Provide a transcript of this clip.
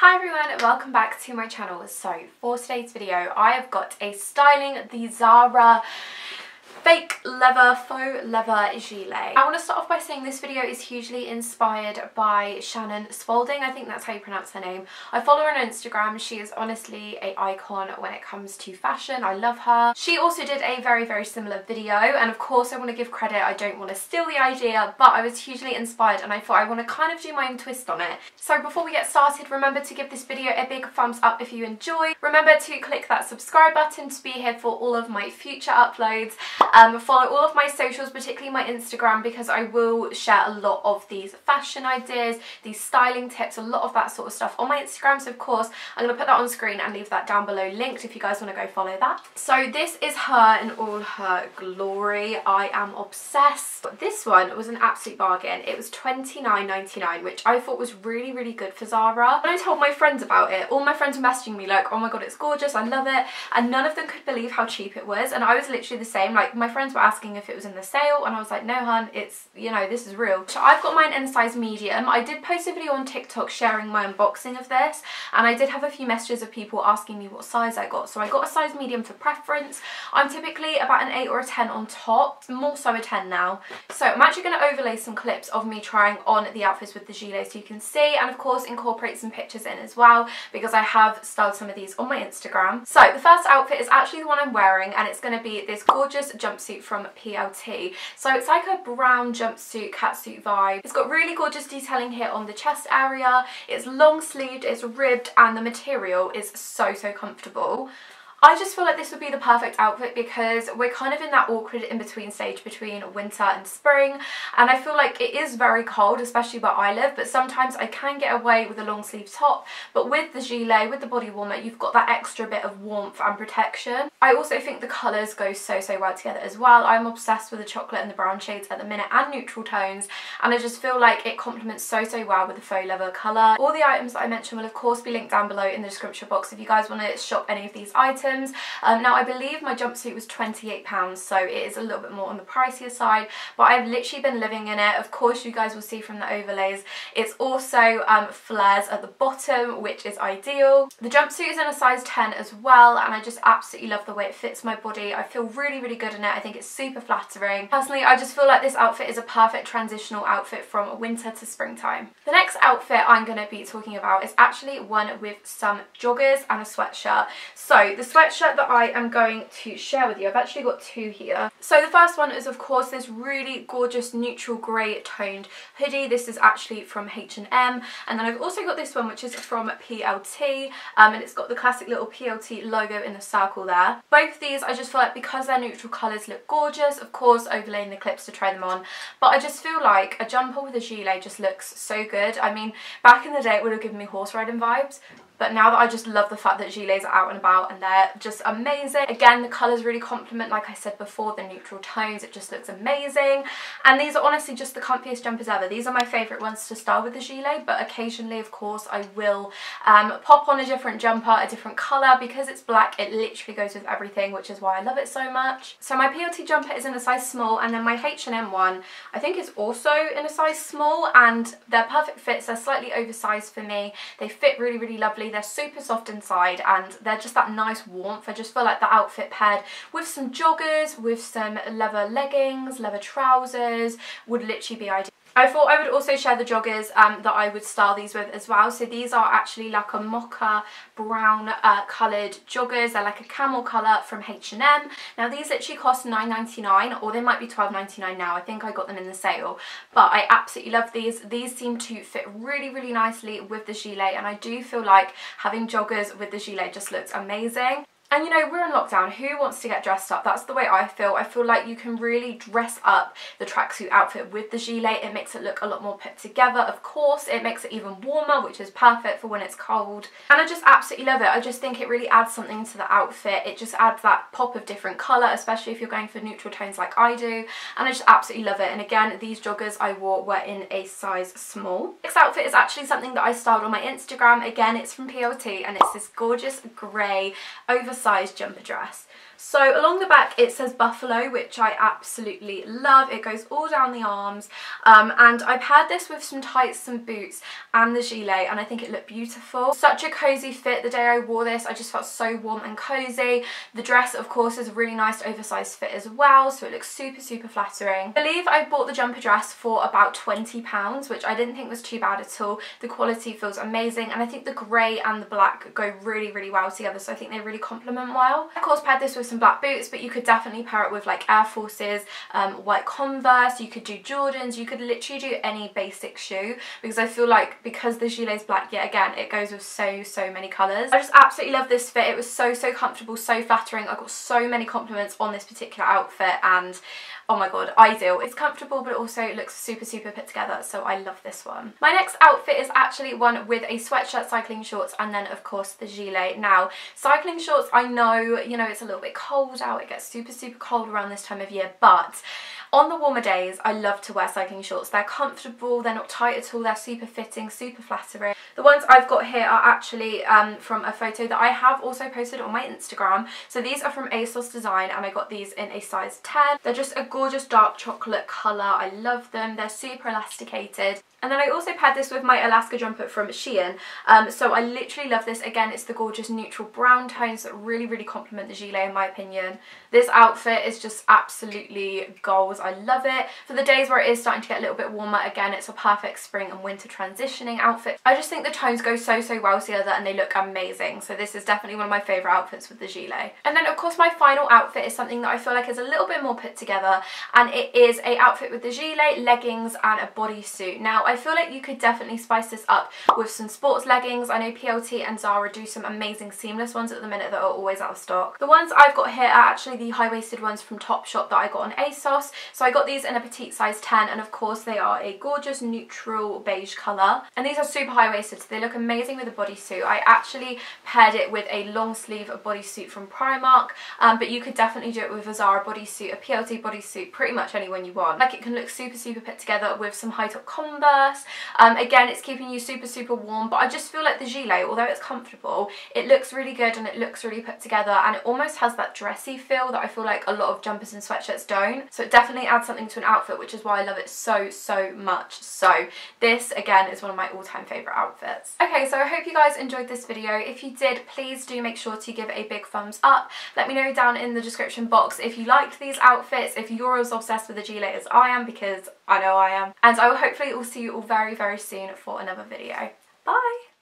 Hi everyone, welcome back to my channel. So for today's video, I have got a styling the Zara fake leather, faux leather gilet. I want to start off by saying this video is hugely inspired by Shannon Spalding. I think that's how you pronounce her name. I follow her on Instagram. She is honestly a icon when it comes to fashion. I love her. She also did a very, very similar video. And of course, I want to give credit. I don't want to steal the idea, but I was hugely inspired and I thought I want to kind of do my own twist on it. So before we get started, remember to give this video a big thumbs up if you enjoy. Remember to click that subscribe button to be here for all of my future uploads. Um, follow all of my socials, particularly my Instagram, because I will share a lot of these fashion ideas, these styling tips, a lot of that sort of stuff on my Instagram. So of course, I'm going to put that on screen and leave that down below linked if you guys want to go follow that. So this is her in all her glory. I am obsessed. This one was an absolute bargain. It was $29.99, which I thought was really, really good for Zara. When I told my friends about it, all my friends were messaging me like, oh my god, it's gorgeous, I love it. And none of them could believe how cheap it was. And I was literally the same. Like, my friends were asking if it was in the sale and I was like, no hun, it's, you know, this is real. So I've got mine in a size medium. I did post a video on TikTok sharing my unboxing of this and I did have a few messages of people asking me what size I got. So I got a size medium for preference. I'm typically about an 8 or a 10 on top, more so a 10 now. So I'm actually going to overlay some clips of me trying on the outfits with the gilet so you can see and of course incorporate some pictures in as well because I have styled some of these on my Instagram. So the first outfit is actually the one I'm wearing and it's going to be this gorgeous jumpsuit from PLT. So it's like a brown jumpsuit, catsuit vibe. It's got really gorgeous detailing here on the chest area. It's long sleeved, it's ribbed and the material is so, so comfortable. I just feel like this would be the perfect outfit because we're kind of in that awkward in-between stage between winter and spring and I feel like it is very cold especially where I live but sometimes I can get away with a long sleeve top but with the gilet, with the body warmer you've got that extra bit of warmth and protection. I also think the colours go so so well together as well. I'm obsessed with the chocolate and the brown shades at the minute and neutral tones and I just feel like it complements so so well with the faux leather colour. All the items that I mentioned will of course be linked down below in the description box if you guys want to shop any of these items items. Um, now I believe my jumpsuit was £28 so it is a little bit more on the pricier side but I've literally been living in it. Of course you guys will see from the overlays. It's also um, flares at the bottom which is ideal. The jumpsuit is in a size 10 as well and I just absolutely love the way it fits my body. I feel really really good in it. I think it's super flattering. Personally I just feel like this outfit is a perfect transitional outfit from winter to springtime. The next outfit I'm going to be talking about is actually one with some joggers and a sweatshirt. So the sweatshirt that I am going to share with you. I've actually got two here. So the first one is of course this really gorgeous neutral grey toned hoodie. This is actually from H&M and then I've also got this one which is from PLT um, and it's got the classic little PLT logo in the circle there. Both of these I just feel like because their neutral colours look gorgeous, of course overlaying the clips to try them on, but I just feel like a jumper with a gilet just looks so good. I mean back in the day it would have given me horse riding vibes but now that I just love the fact that gilets are out and about and they're just amazing. Again, the colours really complement, like I said before, the neutral tones. It just looks amazing. And these are honestly just the comfiest jumpers ever. These are my favourite ones to style with the gilet, but occasionally, of course, I will um, pop on a different jumper, a different colour. Because it's black, it literally goes with everything, which is why I love it so much. So my PLT jumper is in a size small, and then my H&M one, I think is also in a size small, and they're perfect fits. They're slightly oversized for me. They fit really, really lovely they're super soft inside and they're just that nice warmth. I just feel like the outfit paired with some joggers, with some leather leggings, leather trousers would literally be ideal. I thought I would also share the joggers um, that I would style these with as well. So these are actually like a mocha brown uh, coloured joggers. They're like a camel colour from H&M. Now these literally cost $9.99 or they might be $12.99 now. I think I got them in the sale. But I absolutely love these. These seem to fit really, really nicely with the gilet and I do feel like having joggers with the gilet just looks amazing. And you know, we're in lockdown, who wants to get dressed up? That's the way I feel. I feel like you can really dress up the tracksuit outfit with the gilet. It makes it look a lot more put together. Of course, it makes it even warmer, which is perfect for when it's cold. And I just absolutely love it. I just think it really adds something to the outfit. It just adds that pop of different colour, especially if you're going for neutral tones like I do. And I just absolutely love it. And again, these joggers I wore were in a size small. Next outfit is actually something that I styled on my Instagram. Again, it's from PLT and it's this gorgeous grey over oversized jumper dress. So along the back it says buffalo which I absolutely love. It goes all down the arms um, and I paired this with some tights, some boots and the gilet and I think it looked beautiful. Such a cozy fit. The day I wore this I just felt so warm and cozy. The dress of course is a really nice oversized fit as well so it looks super super flattering. I believe I bought the jumper dress for about £20 which I didn't think was too bad at all. The quality feels amazing and I think the grey and the black go really really well together so I think they really complement well. Of course paired this with some black boots but you could definitely pair it with like Air Forces, um, white Converse, you could do Jordans, you could literally do any basic shoe because I feel like because the gilet is black yet again it goes with so so many colours. I just absolutely love this fit. It was so so comfortable, so flattering. I got so many compliments on this particular outfit and oh my god ideal it's comfortable but also looks super super put together so I love this one my next outfit is actually one with a sweatshirt cycling shorts and then of course the gilet now cycling shorts I know you know it's a little bit cold out it gets super super cold around this time of year but on the warmer days, I love to wear cycling shorts. They're comfortable, they're not tight at all, they're super fitting, super flattering. The ones I've got here are actually um, from a photo that I have also posted on my Instagram. So these are from ASOS Design and I got these in a size 10. They're just a gorgeous dark chocolate colour. I love them. They're super elasticated. And then I also paired this with my Alaska jumper from Shein. Um, so I literally love this. Again, it's the gorgeous neutral brown tones that really, really complement the gilet in my opinion. This outfit is just absolutely goals. I love it. For the days where it is starting to get a little bit warmer, again, it's a perfect spring and winter transitioning outfit. I just think the tones go so, so well together and they look amazing. So this is definitely one of my favourite outfits with the gilet. And then, of course, my final outfit is something that I feel like is a little bit more put together. And it is a outfit with the gilet, leggings and a bodysuit. Now, I feel like you could definitely spice this up with some sports leggings. I know PLT and Zara do some amazing seamless ones at the minute that are always out of stock. The ones I've got here are actually the high-waisted ones from Topshop that I got on ASOS. So I got these in a petite size 10 and of course they are a gorgeous neutral beige colour. And these are super high-waisted so they look amazing with a bodysuit. I actually paired it with a long sleeve bodysuit from Primark um, but you could definitely do it with a Zara bodysuit, a PLT bodysuit, pretty much anyone you want. Like it can look super super put together with some high top Um, again it's keeping you super super warm but I just feel like the gilet although it's comfortable it looks really good and it looks really put together and it almost has that dressy feel that I feel like a lot of jumpers and sweatshirts don't. So it definitely adds something to an outfit which is why I love it so so much. So this again is one of my all-time favourite outfits. Okay so I hope you guys enjoyed this video. If you did please do make sure to give a big thumbs up. Let me know down in the description box if you liked these outfits, if you're as obsessed with the gilet as I am because I know I am. And I will hopefully will see you all very very soon for another video. Bye!